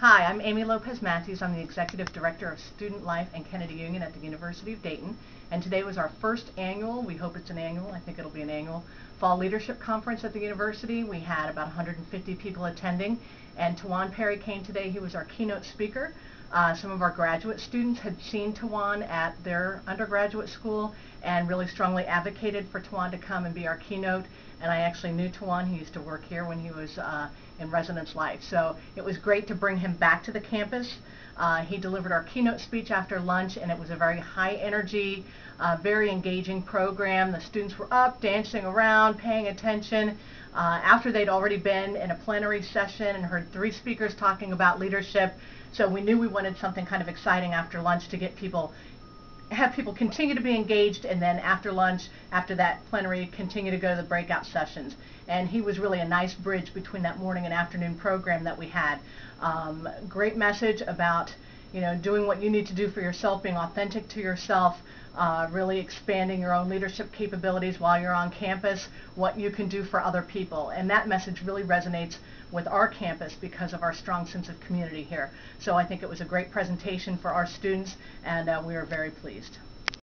Hi, I'm Amy Lopez Matthews. I'm the Executive Director of Student Life and Kennedy Union at the University of Dayton. And today was our first annual, we hope it's an annual, I think it'll be an annual, Fall Leadership Conference at the university. We had about 150 people attending. And Tawan Perry came today. He was our keynote speaker. Uh, some of our graduate students had seen Tawan at their undergraduate school and really strongly advocated for Tawan to come and be our keynote. And I actually knew Tawan. He used to work here when he was uh, in residence life. So it was great to bring him back to the campus. Uh, he delivered our keynote speech after lunch, and it was a very high energy, uh, very engaging program. The students were up, dancing around, paying attention. Uh, after they'd already been in a plenary session and heard three speakers talking about leadership, so we knew we wanted something kind of exciting after lunch to get people have people continue to be engaged and then after lunch, after that plenary, continue to go to the breakout sessions. And he was really a nice bridge between that morning and afternoon program that we had. Um, great message about you know, doing what you need to do for yourself, being authentic to yourself, uh, really expanding your own leadership capabilities while you're on campus, what you can do for other people. And that message really resonates with our campus because of our strong sense of community here. So I think it was a great presentation for our students, and uh, we are very pleased.